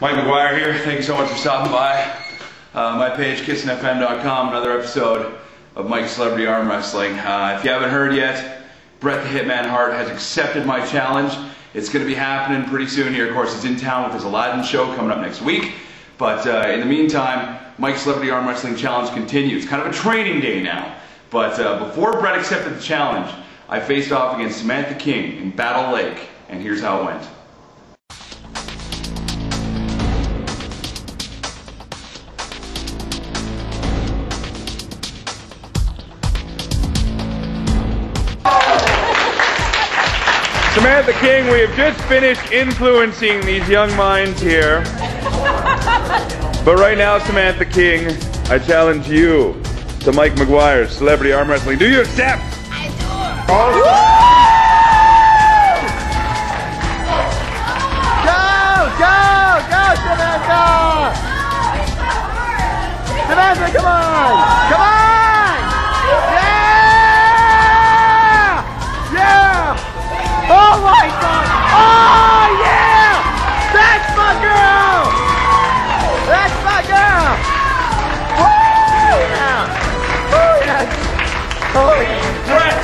Mike McGuire here. Thank you so much for stopping by. Uh, my page, kissinfm.com, another episode of Mike's Celebrity Arm Wrestling. Uh, if you haven't heard yet, Bret the Hitman Hart has accepted my challenge. It's going to be happening pretty soon here. Of course, he's in town with his Aladdin show coming up next week. But uh, in the meantime, Mike's Celebrity Arm Wrestling Challenge continues. Kind of a training day now. But uh, before Bret accepted the challenge, I faced off against Samantha King in Battle Lake. And here's how it went. Samantha King, we have just finished influencing these young minds here. But right now, Samantha King, I challenge you to Mike McGuire's Celebrity Arm Wrestling. Do you accept? I do. Go, go, go, Samantha! Samantha, come on! Bret!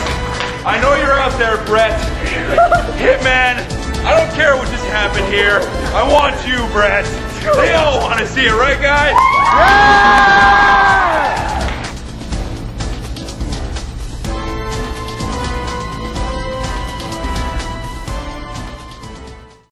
I know you're out there, Bret. Hitman, I don't care what just happened here. I want you, Bret. They all want to see it, right, guys?